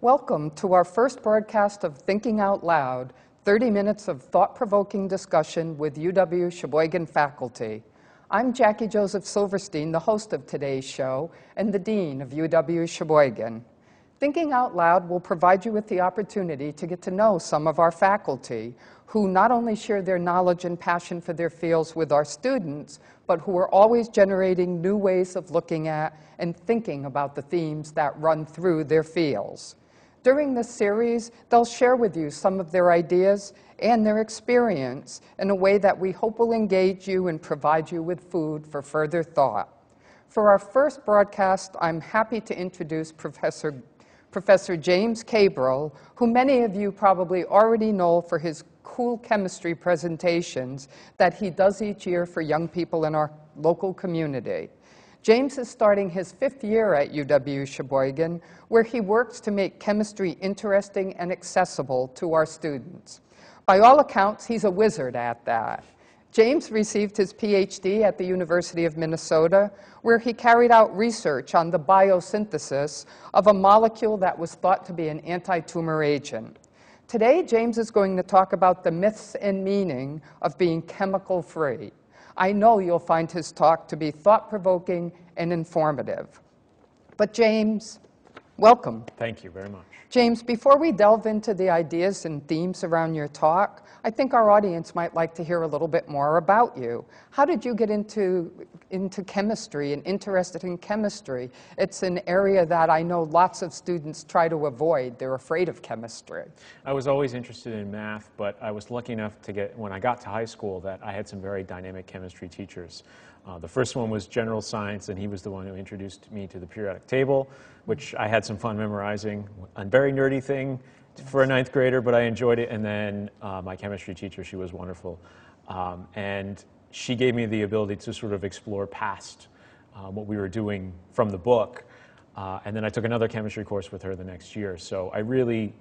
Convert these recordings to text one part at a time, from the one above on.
Welcome to our first broadcast of Thinking Out Loud, 30 minutes of thought-provoking discussion with UW Sheboygan faculty. I'm Jackie Joseph Silverstein, the host of today's show and the Dean of UW Sheboygan. Thinking Out Loud will provide you with the opportunity to get to know some of our faculty who not only share their knowledge and passion for their fields with our students, but who are always generating new ways of looking at and thinking about the themes that run through their fields. During this series, they'll share with you some of their ideas and their experience in a way that we hope will engage you and provide you with food for further thought. For our first broadcast, I'm happy to introduce Professor, Professor James Cabral, who many of you probably already know for his cool chemistry presentations that he does each year for young people in our local community. James is starting his fifth year at UW Sheboygan, where he works to make chemistry interesting and accessible to our students. By all accounts, he's a wizard at that. James received his PhD at the University of Minnesota, where he carried out research on the biosynthesis of a molecule that was thought to be an anti-tumor agent. Today, James is going to talk about the myths and meaning of being chemical free. I know you'll find his talk to be thought-provoking and informative. But James, welcome. Thank you very much. James, before we delve into the ideas and themes around your talk, I think our audience might like to hear a little bit more about you. How did you get into, into chemistry and interested in chemistry? It's an area that I know lots of students try to avoid. They're afraid of chemistry. I was always interested in math, but I was lucky enough to get, when I got to high school, that I had some very dynamic chemistry teachers. Uh, the first one was general science, and he was the one who introduced me to the periodic table, which I had some fun memorizing. A very nerdy thing for a ninth grader, but I enjoyed it. And then uh, my chemistry teacher, she was wonderful. Um, and she gave me the ability to sort of explore past uh, what we were doing from the book. Uh, and then I took another chemistry course with her the next year. So I really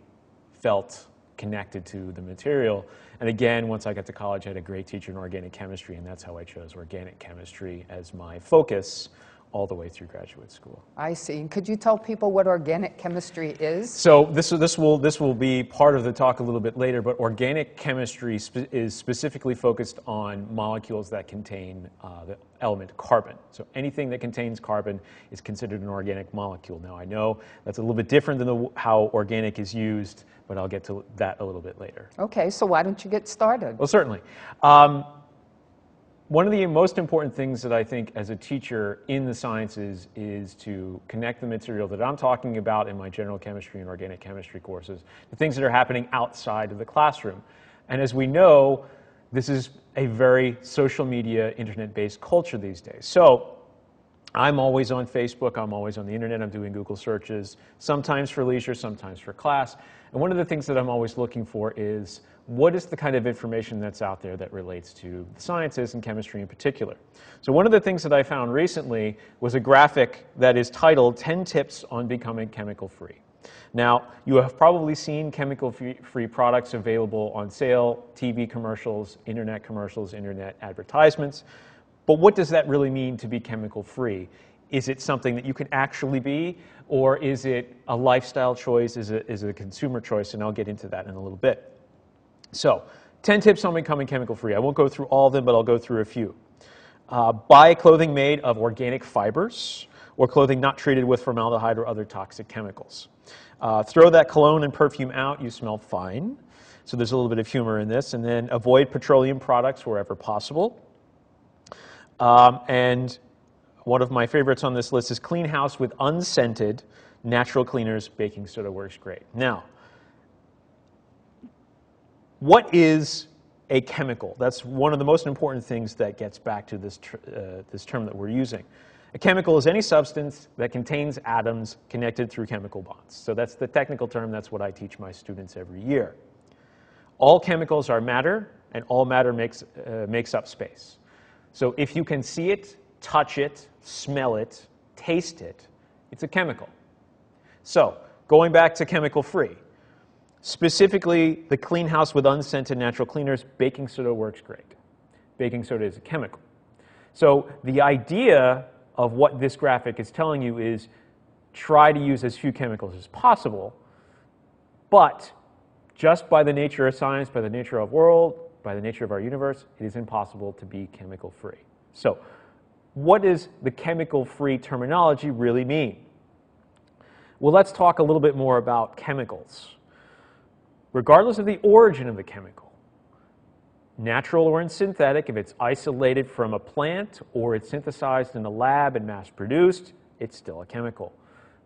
felt connected to the material. And again, once I got to college, I had a great teacher in organic chemistry, and that's how I chose organic chemistry as my focus all the way through graduate school. I see. Could you tell people what organic chemistry is? So this, this, will, this will be part of the talk a little bit later, but organic chemistry spe is specifically focused on molecules that contain uh, the element carbon. So anything that contains carbon is considered an organic molecule. Now I know that's a little bit different than the, how organic is used, but I'll get to that a little bit later. Okay, so why don't you get started? Well, certainly. Um, one of the most important things that I think as a teacher in the sciences is to connect the material that I'm talking about in my general chemistry and organic chemistry courses, the things that are happening outside of the classroom. And as we know, this is a very social media, internet-based culture these days. So I'm always on Facebook, I'm always on the internet, I'm doing Google searches, sometimes for leisure, sometimes for class. And one of the things that I'm always looking for is what is the kind of information that's out there that relates to the sciences and chemistry in particular. So one of the things that I found recently was a graphic that is titled 10 Tips on Becoming Chemical Free. Now, you have probably seen chemical-free products available on sale, TV commercials, internet commercials, internet advertisements. But what does that really mean to be chemical-free? Is it something that you can actually be, or is it a lifestyle choice, is it, is it a consumer choice? And I'll get into that in a little bit. So, 10 tips on becoming chemical free. I won't go through all of them, but I'll go through a few. Uh, buy clothing made of organic fibers or clothing not treated with formaldehyde or other toxic chemicals. Uh, throw that cologne and perfume out, you smell fine. So there's a little bit of humor in this. And then avoid petroleum products wherever possible. Um, and one of my favorites on this list is clean house with unscented natural cleaners. Baking soda works great. Now, what is a chemical? That's one of the most important things that gets back to this, uh, this term that we're using. A chemical is any substance that contains atoms connected through chemical bonds. So that's the technical term. That's what I teach my students every year. All chemicals are matter, and all matter makes, uh, makes up space. So if you can see it, touch it, smell it, taste it, It's a chemical. So, going back to chemical free, specifically the clean house with unscented natural cleaners, baking soda works great. Baking soda is a chemical. So, the idea of what this graphic is telling you is try to use as few chemicals as possible, but just by the nature of science, by the nature of world, by the nature of our universe, it is impossible to be chemical free. So, what does the chemical free terminology really mean? Well, let's talk a little bit more about chemicals. Regardless of the origin of the chemical, natural or synthetic, if it's isolated from a plant or it's synthesized in a lab and mass produced, it's still a chemical.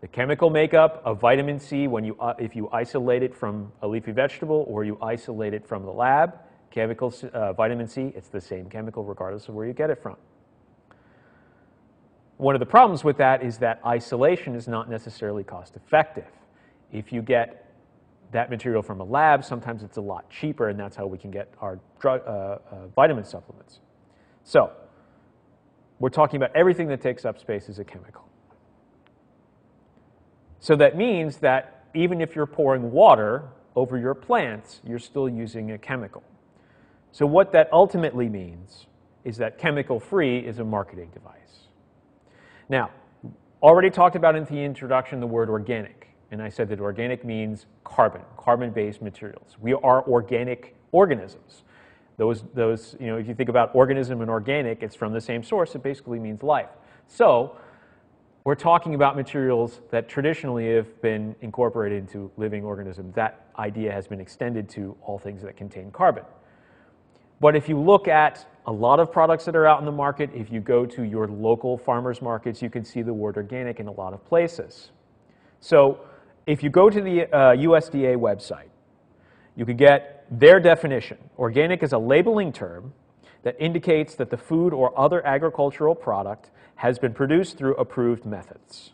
The chemical makeup of vitamin C, when you, uh, if you isolate it from a leafy vegetable or you isolate it from the lab, chemical uh, vitamin C, it's the same chemical regardless of where you get it from. One of the problems with that is that isolation is not necessarily cost effective. If you get that material from a lab, sometimes it's a lot cheaper, and that's how we can get our drug, uh, uh, vitamin supplements. So, we're talking about everything that takes up space as a chemical. So that means that even if you're pouring water over your plants, you're still using a chemical. So what that ultimately means is that chemical free is a marketing device. Now, already talked about in the introduction the word organic, and I said that organic means carbon, carbon-based materials. We are organic organisms. Those, those, you know, if you think about organism and organic, it's from the same source. It basically means life. So we're talking about materials that traditionally have been incorporated into living organisms. That idea has been extended to all things that contain carbon. But if you look at a lot of products that are out in the market, if you go to your local farmers markets, you can see the word organic in a lot of places. So if you go to the uh, USDA website, you can get their definition. Organic is a labeling term that indicates that the food or other agricultural product has been produced through approved methods.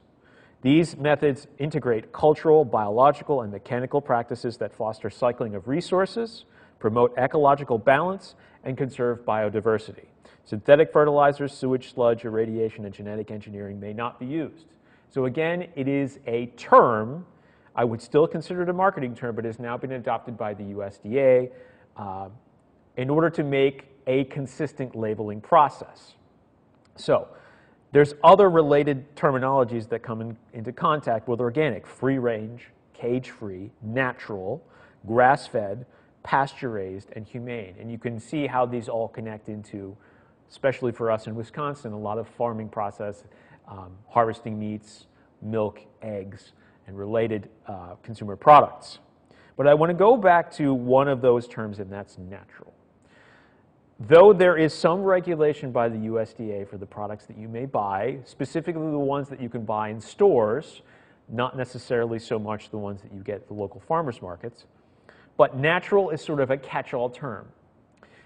These methods integrate cultural, biological, and mechanical practices that foster cycling of resources, promote ecological balance, and conserve biodiversity. Synthetic fertilizers, sewage sludge, irradiation, and genetic engineering may not be used. So again, it is a term. I would still consider it a marketing term, but has now been adopted by the USDA uh, in order to make a consistent labeling process. So there's other related terminologies that come in, into contact with organic, free range, cage-free, natural, grass-fed, pasture raised, and humane. And you can see how these all connect into, especially for us in Wisconsin, a lot of farming process, um, harvesting meats, milk, eggs, and related uh, consumer products. But I want to go back to one of those terms, and that's natural. Though there is some regulation by the USDA for the products that you may buy, specifically the ones that you can buy in stores, not necessarily so much the ones that you get at the local farmers markets, but natural is sort of a catch-all term.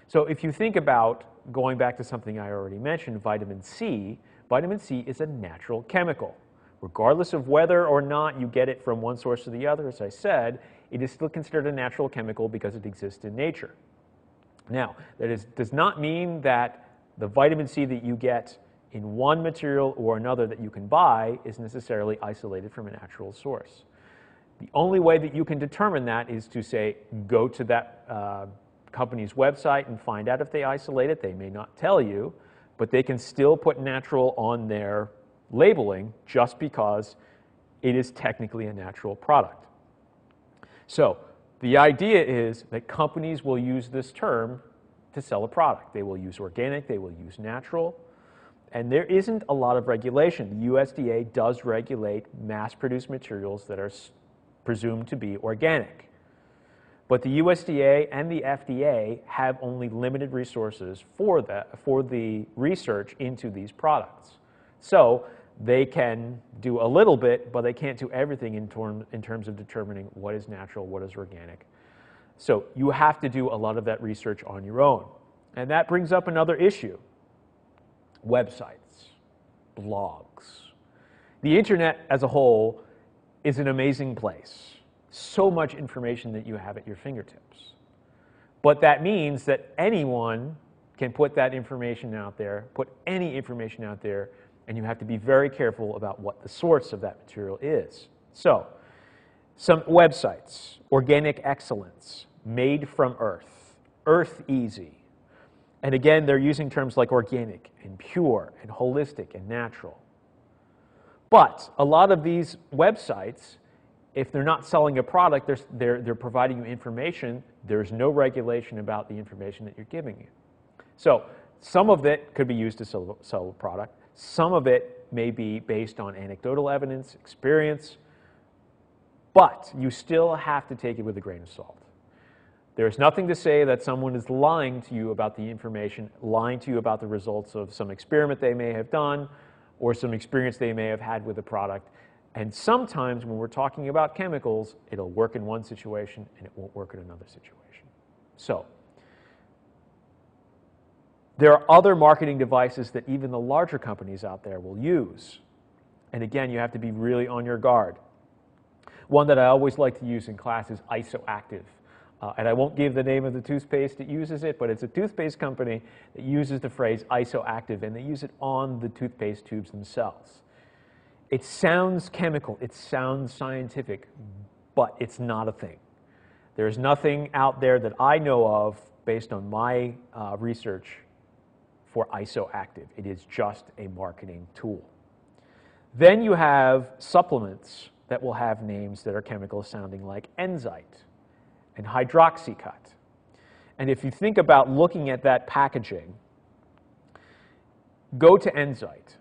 So if you think about going back to something I already mentioned, vitamin C, vitamin C is a natural chemical. Regardless of whether or not you get it from one source or the other, as I said, it is still considered a natural chemical because it exists in nature. Now, that is, does not mean that the vitamin C that you get in one material or another that you can buy is necessarily isolated from a natural source. The only way that you can determine that is to say, go to that uh, company's website and find out if they isolate it. They may not tell you, but they can still put natural on their labeling just because it is technically a natural product. So the idea is that companies will use this term to sell a product. They will use organic, they will use natural, and there isn't a lot of regulation. The USDA does regulate mass-produced materials that are presumed to be organic. But the USDA and the FDA have only limited resources for, that, for the research into these products. So they can do a little bit, but they can't do everything in, term, in terms of determining what is natural, what is organic. So you have to do a lot of that research on your own. And that brings up another issue websites, blogs. The internet as a whole is an amazing place. So much information that you have at your fingertips. But that means that anyone can put that information out there, put any information out there, And you have to be very careful about what the source of that material is. So, some websites Organic Excellence, Made from Earth, Earth Easy. And again, they're using terms like organic and pure and holistic and natural. But a lot of these websites, if they're not selling a product, they're, they're, they're providing you information. There's no regulation about the information that you're giving you. So some of it could be used to sell, sell a product. Some of it may be based on anecdotal evidence, experience, but you still have to take it with a grain of salt. There's nothing to say that someone is lying to you about the information, lying to you about the results of some experiment they may have done or some experience they may have had with a product. And sometimes when we're talking about chemicals, it'll work in one situation and it won't work in another situation. So, there are other marketing devices that even the larger companies out there will use. And again, you have to be really on your guard. One that I always like to use in class is ISOactive. Uh, and I won't give the name of the toothpaste that uses it, but it's a toothpaste company that uses the phrase ISOactive, and they use it on the toothpaste tubes themselves. It sounds chemical, it sounds scientific, but it's not a thing. There's nothing out there that I know of based on my uh, research for ISOactive. It is just a marketing tool. Then you have supplements that will have names that are chemical sounding like Enzyte and Hydroxycut. And if you think about looking at that packaging, go to Enzyte.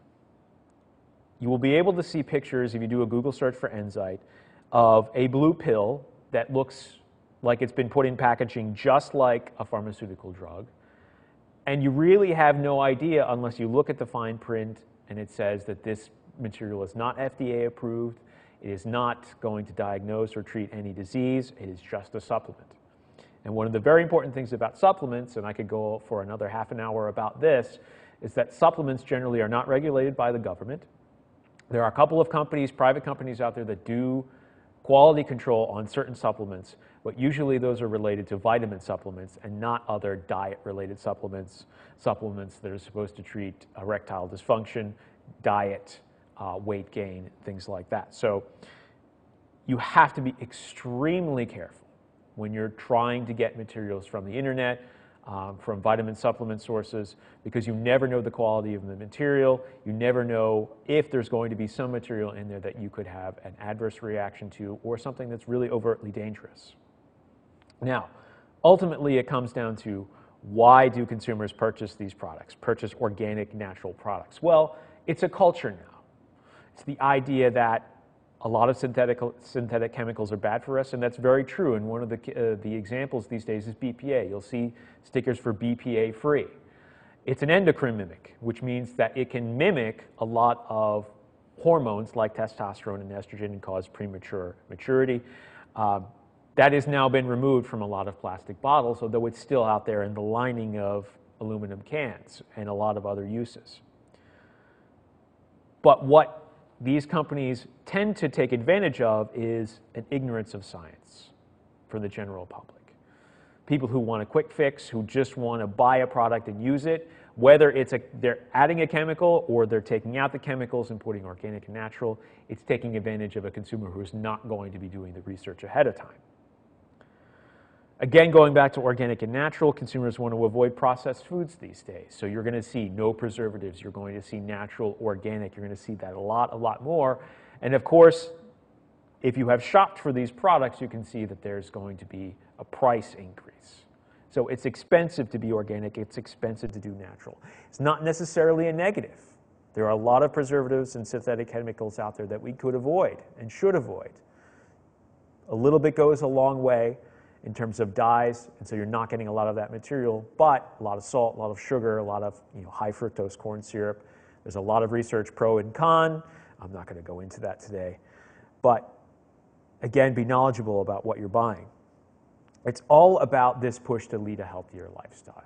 You will be able to see pictures, if you do a Google search for Enzyte, of a blue pill that looks like it's been put in packaging just like a pharmaceutical drug. And you really have no idea unless you look at the fine print and it says that this material is not FDA approved, it is not going to diagnose or treat any disease, it is just a supplement. And one of the very important things about supplements, and I could go for another half an hour about this, is that supplements generally are not regulated by the government. There are a couple of companies, private companies out there that do quality control on certain supplements, but usually those are related to vitamin supplements and not other diet related supplements, supplements that are supposed to treat erectile dysfunction, diet, uh, weight gain, things like that. So you have to be extremely careful when you're trying to get materials from the internet, um, from vitamin supplement sources, because you never know the quality of the material. You never know if there's going to be some material in there that you could have an adverse reaction to or something that's really overtly dangerous. Now, ultimately, it comes down to why do consumers purchase these products, purchase organic, natural products? Well, it's a culture now. It's the idea that a lot of synthetic, synthetic chemicals are bad for us, and that's very true. And one of the, uh, the examples these days is BPA. You'll see stickers for BPA free. It's an endocrine mimic, which means that it can mimic a lot of hormones like testosterone and estrogen and cause premature maturity. Uh, that has now been removed from a lot of plastic bottles, although it's still out there in the lining of aluminum cans and a lot of other uses. But what these companies tend to take advantage of is an ignorance of science for the general public. People who want a quick fix, who just want to buy a product and use it, whether it's a, they're adding a chemical or they're taking out the chemicals and putting organic and natural, it's taking advantage of a consumer who is not going to be doing the research ahead of time. Again, going back to organic and natural, consumers want to avoid processed foods these days. So you're going to see no preservatives. You're going to see natural, organic. You're going to see that a lot, a lot more. And of course, if you have shopped for these products, you can see that there's going to be a price increase. So it's expensive to be organic. It's expensive to do natural. It's not necessarily a negative. There are a lot of preservatives and synthetic chemicals out there that we could avoid and should avoid. A little bit goes a long way in terms of dyes, and so you're not getting a lot of that material, but a lot of salt, a lot of sugar, a lot of you know, high fructose corn syrup. There's a lot of research pro and con. I'm not going to go into that today. But again, be knowledgeable about what you're buying. It's all about this push to lead a healthier lifestyle.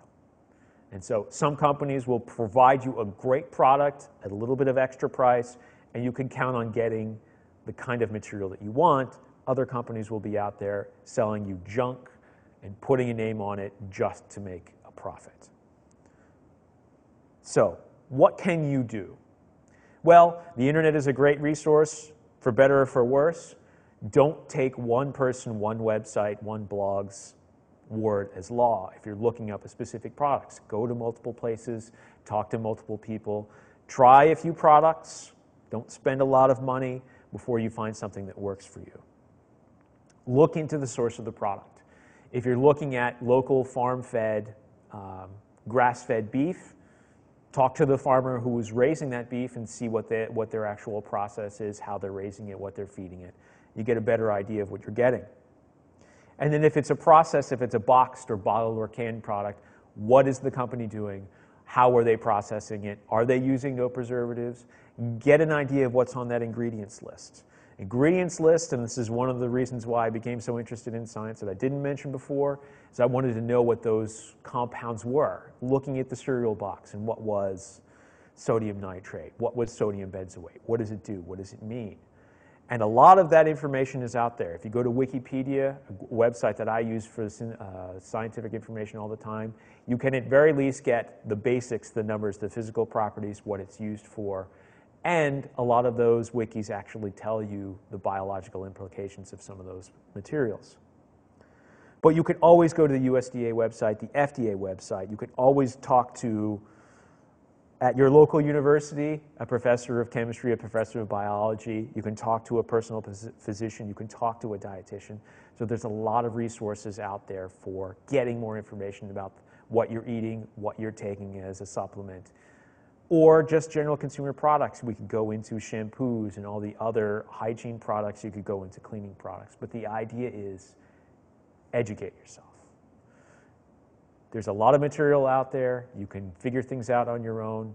And so some companies will provide you a great product at a little bit of extra price, and you can count on getting the kind of material that you want other companies will be out there selling you junk and putting a name on it just to make a profit. So, what can you do? Well, the internet is a great resource, for better or for worse. Don't take one person, one website, one blog's word as law. If you're looking up a specific product, go to multiple places, talk to multiple people, try a few products. Don't spend a lot of money before you find something that works for you. Look into the source of the product. If you're looking at local farm fed, um, grass fed beef, talk to the farmer who is raising that beef and see what, they, what their actual process is, how they're raising it, what they're feeding it. You get a better idea of what you're getting. And then if it's a process, if it's a boxed or bottled or canned product, what is the company doing? How are they processing it? Are they using no preservatives? Get an idea of what's on that ingredients list. Ingredients list, and this is one of the reasons why I became so interested in science that I didn't mention before, is I wanted to know what those compounds were. Looking at the cereal box and what was sodium nitrate, what was sodium benzoate, what does it do, what does it mean? And a lot of that information is out there. If you go to Wikipedia, a website that I use for uh, scientific information all the time, you can at very least get the basics, the numbers, the physical properties, what it's used for. And a lot of those wikis actually tell you the biological implications of some of those materials. But you can always go to the USDA website, the FDA website. You can always talk to at your local university, a professor of chemistry, a professor of biology, you can talk to a personal physician, you can talk to a dietitian. So there's a lot of resources out there for getting more information about what you're eating, what you're taking as a supplement. Or just general consumer products. We could go into shampoos and all the other hygiene products. You could go into cleaning products. But the idea is educate yourself. There's a lot of material out there. You can figure things out on your own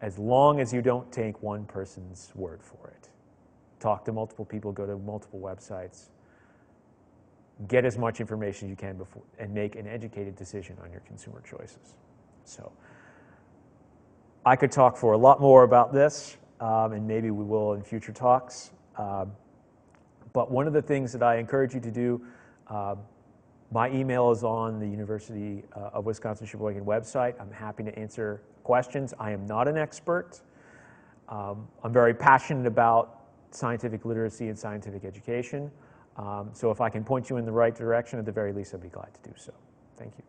as long as you don't take one person's word for it. Talk to multiple people, go to multiple websites, get as much information as you can before, and make an educated decision on your consumer choices. So, I could talk for a lot more about this, um, and maybe we will in future talks. Um, but one of the things that I encourage you to do uh, my email is on the University uh, of Wisconsin-Sheboygan website. I'm happy to answer questions. I am not an expert. Um, I'm very passionate about scientific literacy and scientific education. Um, so if I can point you in the right direction, at the very least, I'd be glad to do so. Thank you.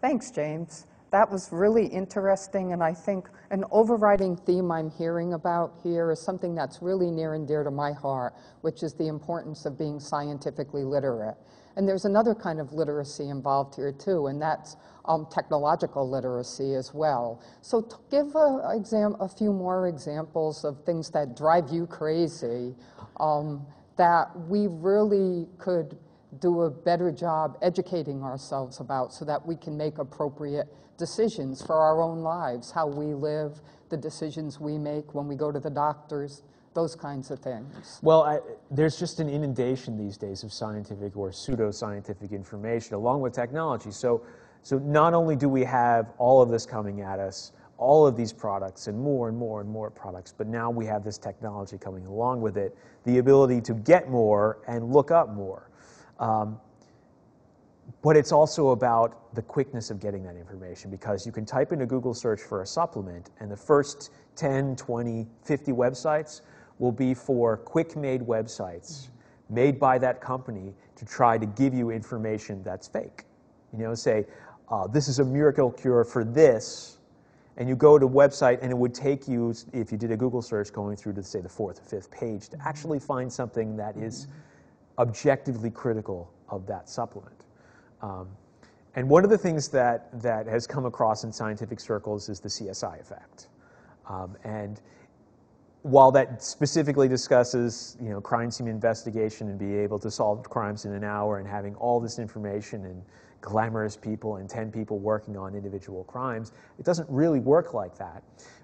Thanks, James. That was really interesting, and I think an overriding theme I'm hearing about here is something that's really near and dear to my heart, which is the importance of being scientifically literate. And there's another kind of literacy involved here too, and that's um, technological literacy as well. So to give a, exam, a few more examples of things that drive you crazy um, that we really could do a better job educating ourselves about so that we can make appropriate decisions for our own lives, how we live, the decisions we make when we go to the doctors, those kinds of things. Well, I, there's just an inundation these days of scientific or pseudo-scientific information along with technology. So, so not only do we have all of this coming at us, all of these products and more and more and more products, but now we have this technology coming along with it, the ability to get more and look up more. Um, but it's also about the quickness of getting that information because you can type in a Google search for a supplement and the first 10, 20, 50 websites will be for quick made websites made by that company to try to give you information that's fake. You know, say, uh, this is a miracle cure for this, and you go to a website and it would take you, if you did a Google search going through to say the fourth or fifth page, to actually find something that is objectively critical of that supplement. Um, and one of the things that, that has come across in scientific circles is the CSI effect. Um, and while that specifically discusses, you know, crime scene investigation and be able to solve crimes in an hour and having all this information and glamorous people and 10 people working on individual crimes, it doesn't really work like that.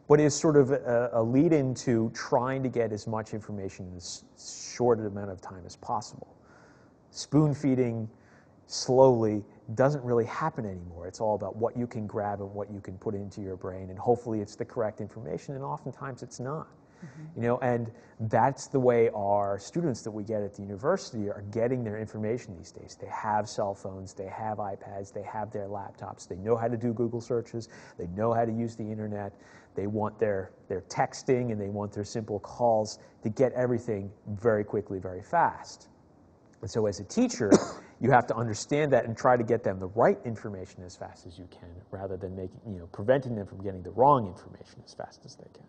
But is sort of a, a lead into trying to get as much information in as short amount of time as possible. Spoon feeding slowly doesn't really happen anymore. It's all about what you can grab and what you can put into your brain, and hopefully it's the correct information, and oftentimes it's not. Mm-hmm. You know, and that's the way our students that we get at the university are getting their information these days. They have cell phones, they have iPads, they have their laptops, they know how to do Google searches, they know how to use the internet, they want their, their texting and they want their simple calls to get everything very quickly, very fast. And so as a teacher, you have to understand that and try to get them the right information as fast as you can rather than making, you know, preventing them from getting the wrong information as fast as they can.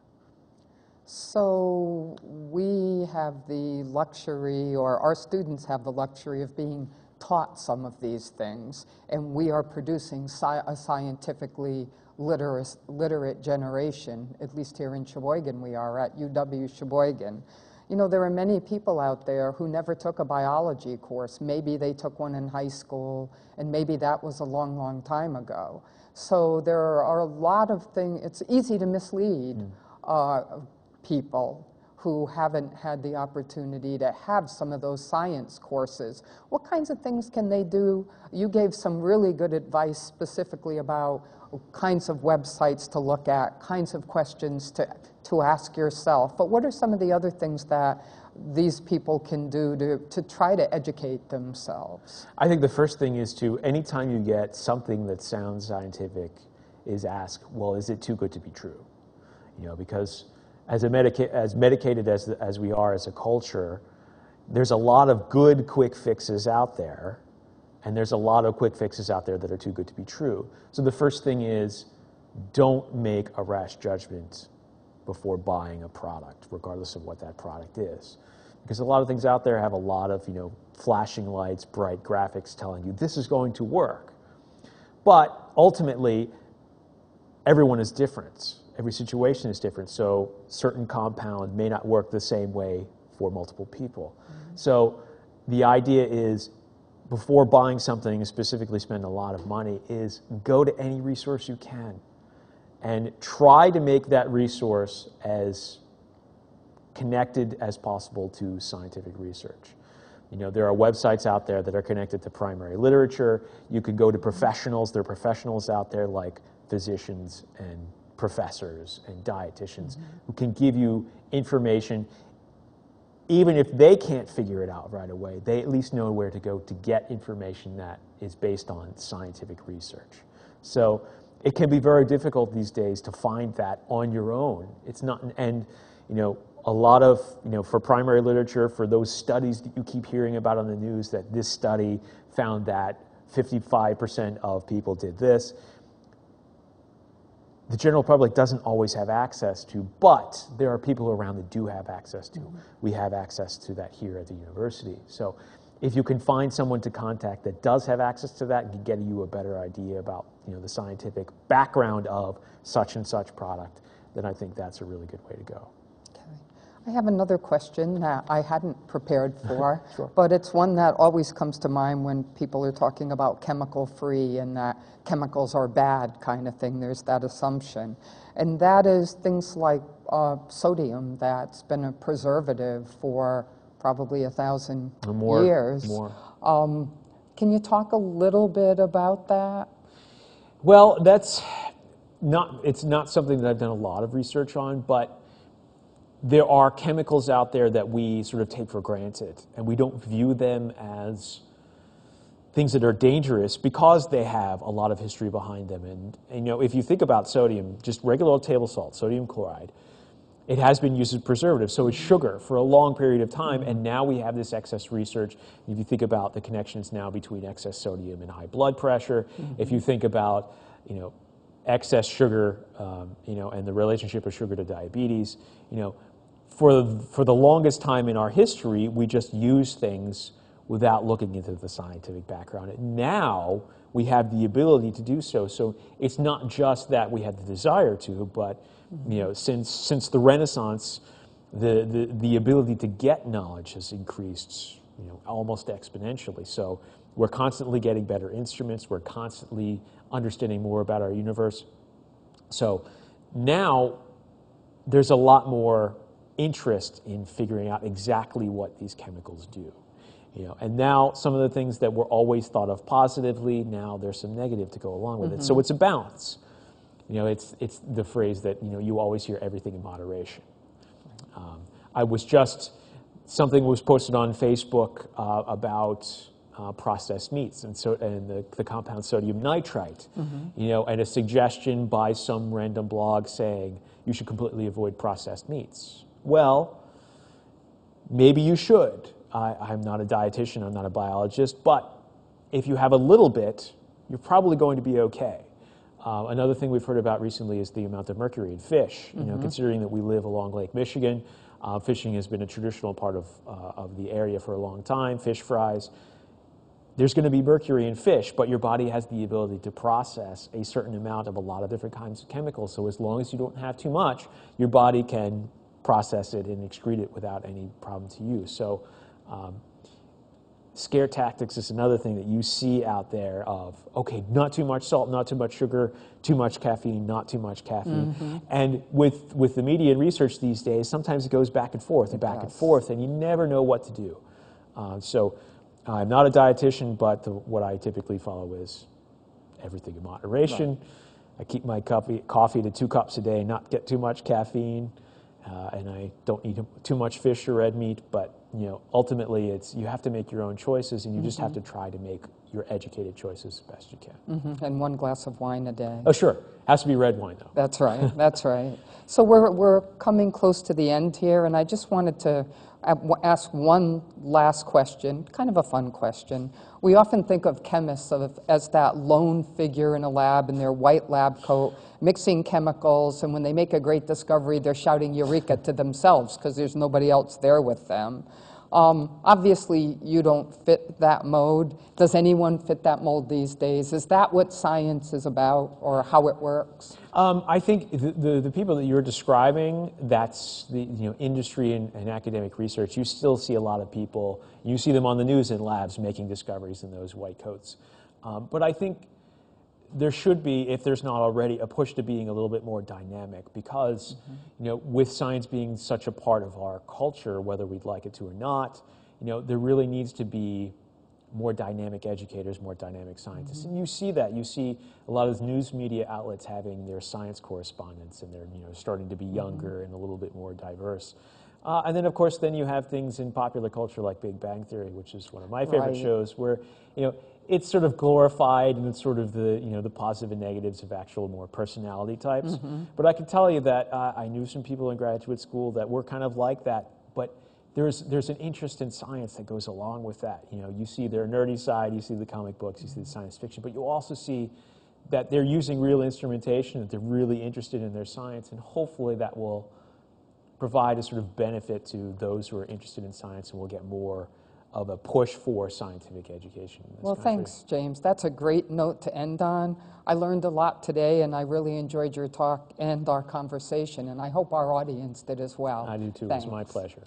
So we have the luxury, or our students have the luxury of being taught some of these things, and we are producing sci- a scientifically literate, literate generation, at least here in Sheboygan we are at UW Sheboygan. You know, there are many people out there who never took a biology course. Maybe they took one in high school, and maybe that was a long, long time ago. So there are a lot of things, it's easy to mislead uh, people who haven't had the opportunity to have some of those science courses. What kinds of things can they do? You gave some really good advice specifically about kinds of websites to look at, kinds of questions to, to ask yourself. But what are some of the other things that these people can do to, to try to educate themselves? I think the first thing is to, anytime you get something that sounds scientific, is ask, well, is it too good to be true? You know, because as, a medica- as medicated as, as we are as a culture, there's a lot of good quick fixes out there, and there's a lot of quick fixes out there that are too good to be true. So the first thing is don't make a rash judgment before buying a product, regardless of what that product is. Because a lot of things out there have a lot of, you know, flashing lights, bright graphics telling you this is going to work. But ultimately, everyone is different. Every situation is different. So certain compound may not work the same way for multiple people. Mm-hmm. So the idea is before buying something and specifically spend a lot of money is go to any resource you can and try to make that resource as connected as possible to scientific research. You know, there are websites out there that are connected to primary literature. You could go to professionals. There are professionals out there like physicians and professors and dietitians mm-hmm. who can give you information even if they can't figure it out right away, they at least know where to go to get information that is based on scientific research. So it can be very difficult these days to find that on your own. It's not, and you know, a lot of, you know, for primary literature, for those studies that you keep hearing about on the news, that this study found that 55% of people did this the general public doesn't always have access to, but there are people around that do have access to. Mm-hmm. We have access to that here at the university. So if you can find someone to contact that does have access to that and can get you a better idea about you know, the scientific background of such and such product, then I think that's a really good way to go. I have another question that I hadn't prepared for, sure. but it's one that always comes to mind when people are talking about chemical free and that chemicals are bad kind of thing. There's that assumption. And that is things like uh, sodium that's been a preservative for probably a thousand more, years. More. Um, can you talk a little bit about that? Well, that's not, it's not something that I've done a lot of research on, but there are chemicals out there that we sort of take for granted, and we don't view them as things that are dangerous because they have a lot of history behind them. And, and, you know, if you think about sodium, just regular old table salt, sodium chloride, it has been used as preservative, so it's sugar for a long period of time, and now we have this excess research. If you think about the connections now between excess sodium and high blood pressure, mm-hmm. if you think about, you know, excess sugar, um, you know, and the relationship of sugar to diabetes, you know, for, for the longest time in our history, we just use things without looking into the scientific background. And now we have the ability to do so. So it's not just that we had the desire to, but mm-hmm. you know, since, since the Renaissance, the, the, the ability to get knowledge has increased you know, almost exponentially. So we're constantly getting better instruments, we're constantly understanding more about our universe. So now there's a lot more interest in figuring out exactly what these chemicals do. You know, and now some of the things that were always thought of positively, now there's some negative to go along with mm-hmm. it. So mm-hmm. it's a balance. You know, it's, it's the phrase that, you know, you always hear everything in moderation. Um, I was just, something was posted on Facebook uh, about uh, processed meats and, so, and the, the compound sodium nitrite, you know, and a suggestion by some random blog saying you should completely avoid processed meats. Well, maybe you should. I, I'm not a dietitian, I'm not a biologist, but if you have a little bit, you're probably going to be okay. Uh, another thing we've heard about recently is the amount of mercury in fish. You know, considering that we live along Lake Michigan, uh, fishing has been a traditional part of, uh, of the area for a long time. Fish fries. There's going to be mercury in fish, but your body has the ability to process a certain amount of a lot of different kinds of chemicals. So as long as you don't have too much, your body can process it and excrete it without any problem to you. So um, scare tactics is another thing that you see out there of okay not too much salt not too much sugar too much caffeine not too much caffeine. And with with the media and research these days sometimes it goes back and forth and back and forth and you never know what to do. Uh, so i'm not a dietitian but the, what i typically follow is everything in moderation. I keep my coffee, coffee to two cups a day not get too much caffeine uh, and I don't eat too much fish or red meat. But you know, ultimately, it's you have to make your own choices, and you just have to try to make your educated choices as best you can. Mhm, And one glass of wine a day. Oh, sure, has to be red wine though. That's right, that's right. So we're, we're coming close to the end here, and I just wanted to ask one last question, kind of a fun question. We often think of chemists as that lone figure in a lab in their white lab coat, mixing chemicals, and when they make a great discovery, they're shouting eureka to themselves because there's nobody else there with them. Um, obviously, you don't fit that mode. Does anyone fit that mold these days? Is that what science is about, or how it works? Um, I think the, the, the people that you're describing, that's the you know, industry and, and academic research. You still see a lot of people, you see them on the news in labs making discoveries in those white coats. Um, but I think there should be, if there's not already, a push to being a little bit more dynamic because, mm-hmm. you know, with science being such a part of our culture, whether we'd like it to or not, you know, there really needs to be more dynamic educators, more dynamic scientists. Mm-hmm. And you see that. You see a lot of news media outlets having their science correspondents and they're, you know, starting to be mm-hmm. younger and a little bit more diverse. Uh, and then, of course, then you have things in popular culture like Big Bang Theory, which is one of my favorite Right. shows, where you know it's sort of glorified and it's sort of the you know the positive and negatives of actual more personality types. But I can tell you that uh, I knew some people in graduate school that were kind of like that, but. There's, there's an interest in science that goes along with that. You know, you see their nerdy side, you see the comic books, you see the science fiction, but you also see that they're using real instrumentation, that they're really interested in their science, and hopefully that will provide a sort of benefit to those who are interested in science and will get more of a push for scientific education Well, country. thanks, James. That's a great note to end on. I learned a lot today, and I really enjoyed your talk and our conversation, and I hope our audience did as well. I do too. It was my pleasure.